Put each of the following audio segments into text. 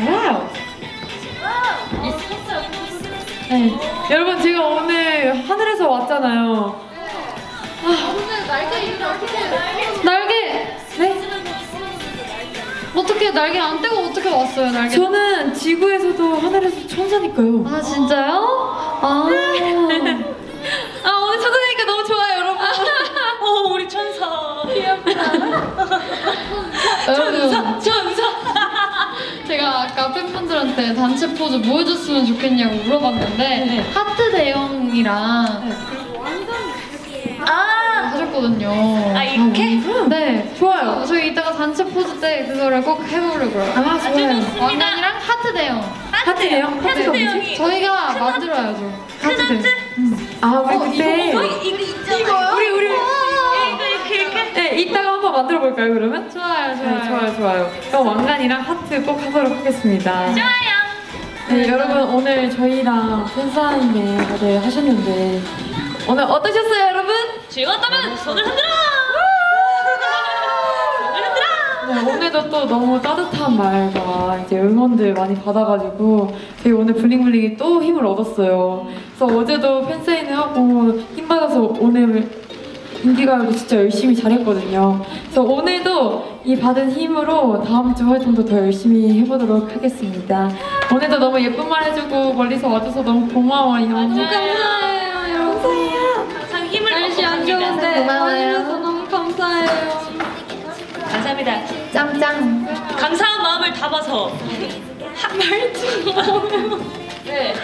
와우. 네. 여러분 제가 오늘 하늘에서 왔잖아요. 오늘 날개 날개! 네? 어떻게 날개 안 떼고 어떻게 왔어요, 날개? 저는 지구에서도 하늘에서 천사니까요. 아, 진짜요? 아. 아 오늘 천사니까 너무 좋아요, 여러분. 어, 우리 천사. 여러분, 제가 아까 팬분들한테 단체 포즈 뭐 해줬으면 좋겠냐고 물어봤는데 네. 하트 대형이랑 아, 하셨거든요. 아 이렇게? 네, 좋아요. 저희 이따가 단체 포즈 때 그거를 꼭 해보려고요. 아 좋아요. 왕관이랑 하트 대형. 하트 대형? 하트? 대형이. 저희가 만들어야죠. 하트 대. 아 우리 그때 이거 이거 있잖아요. 우리 우리 이거 이렇게 이렇게. 네 이따가 만들어 볼까요 그러면? 좋아요, 좋아요. 네, 좋아요 좋아요. 그럼 왕관이랑 하트 꼭 하도록 하겠습니다. 좋아요. 네, 여러분 오늘 저희랑 팬사인회 다들 하셨는데 오늘 어떠셨어요 여러분? 즐거웠다면 손을 흔들어. 손을 흔들어. 네, 오늘도 또 너무 따뜻한 말과 이제 응원들 많이 받아가지고 저희 오늘 블링블링이 또 힘을 얻었어요. 그래서 어제도 팬사인회 하고 힘 받아서 오늘 인기가요도 진짜 열심히 잘했거든요. 그래서 오늘도 이 받은 힘으로 다음 주 활동도 더 열심히 해보도록 하겠습니다. 오늘도 너무 예쁜 말 해주고 멀리서 와줘서 너무 고마워요. 너무 감사해요. 감사해요. 항상 힘을 날씨 안. 좋은데 고마워요. 너무 감사해요. 감사합니다. 짱짱. 감사한 마음을 담아서 한 말씀. 네.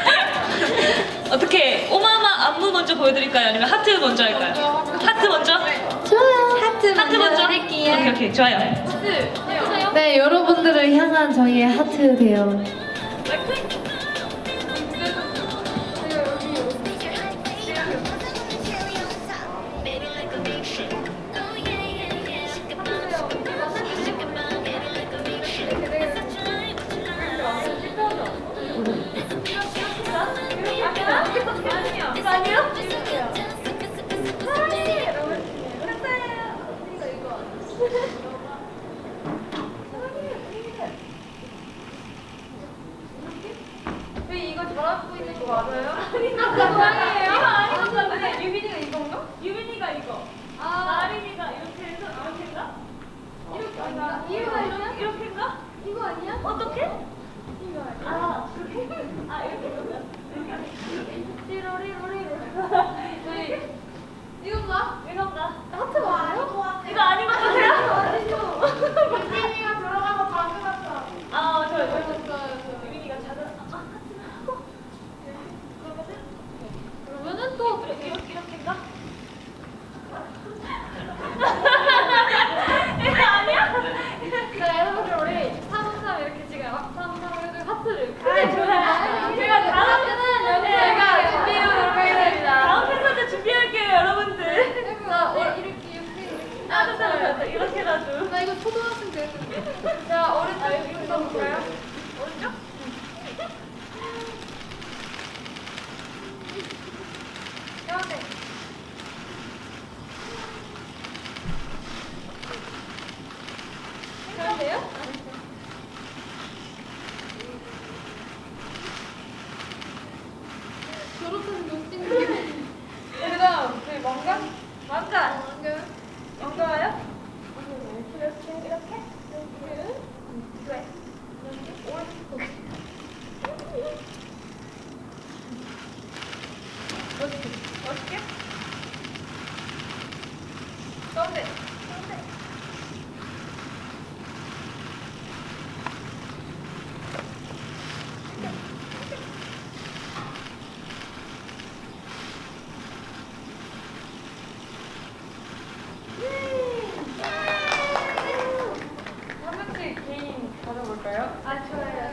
어떻게 오마마 안무 먼저 보여드릴까요? 아니면 하트 먼저 할까요? 하트 먼저? 좋아요. 하트 하트 먼저 할게요. 오케이 오케이 좋아요. 네, 여러분들을 향한 저희의 하트 대형. 이거 가져볼까요? 아 좋아요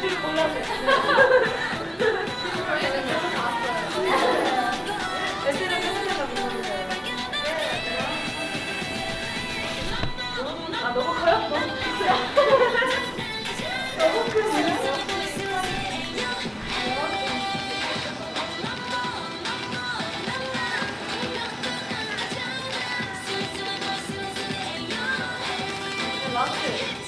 줄 몰랐어요. 너무 커요? 너무 크세요? 너무 크세요? 마트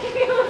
you.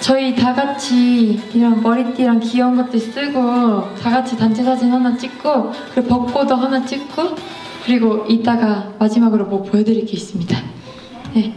저희 다 같이 이런 머리띠랑 귀여운 것들 쓰고 다 같이 단체 사진 하나 찍고 그리고 벚꽃도 하나 찍고 그리고 이따가 마지막으로 뭐 보여드릴 게 있습니다. 네.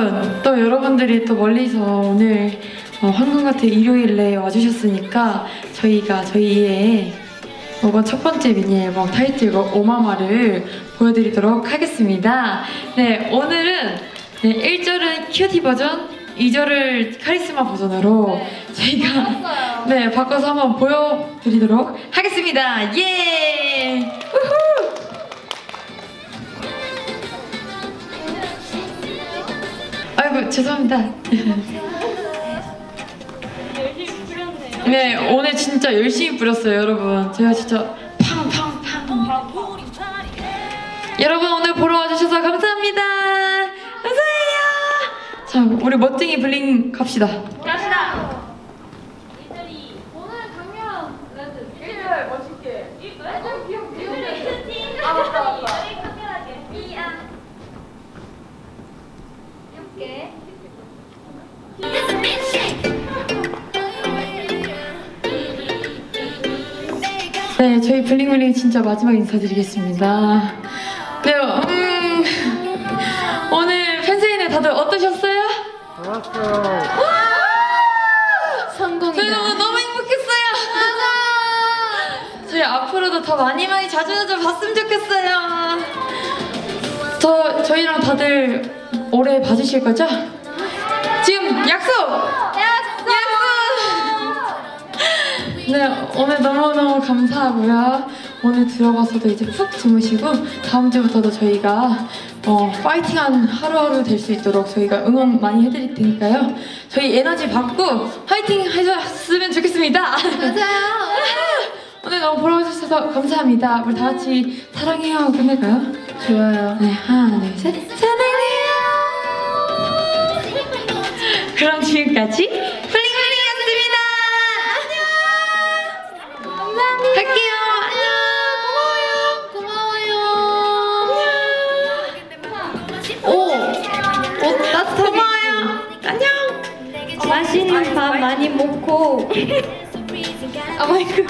여러분, 또 여러분들이 또 멀리서 오늘 어, 황금 같은 일요일에 와주셨으니까 저희가 저희의 이번 첫 번째 미니 앨범 타이틀곡 오마마를 보여드리도록 하겠습니다. 네, 오늘은 네, 1절은 큐티 버전, 2절을 카리스마 버전으로 저희가 네, 바꿔서 한번 보여드리도록 하겠습니다. 예! 우후! 아이고 죄송합니다. 네 오늘 진짜 열심히 뿌렸어요 여러분. 제가 진짜. 여러분 오늘 보러 와주셔서 감사합니다. 감사해요. 자 우리 멋쟁이 블링 갑시다. 갑시다. 네 저희 블링블링 진짜 마지막 인사드리겠습니다. 네 음, 오늘 팬사인회 다들 어떠셨어요? 좋았어요. 성공이다. 저희 너무 너무 행복했어요. 저희 앞으로도 더 많이 많이 자주 자주 봤으면 좋겠어요. 저 저희랑 다들 오래 봐주실 거죠? 지금. 약속. 오늘 너무 너무 감사하고요. 오늘 들어가서도 이제 푹 주무시고 다음 주부터도 저희가 어, 파이팅한 하루하루 될 수 있도록 저희가 응원 많이 해드릴 테니까요. 저희 에너지 받고 파이팅 하셨으면 좋겠습니다. 맞아요. 오늘 너무 보러 와주셔서 감사합니다. 우리 다 같이 사랑해요 하고 끝낼까요? 좋아요. 네, 하나, 둘, 셋. 사랑해요. 그럼 지금까지 밥 많이 먹고. 아 마이크.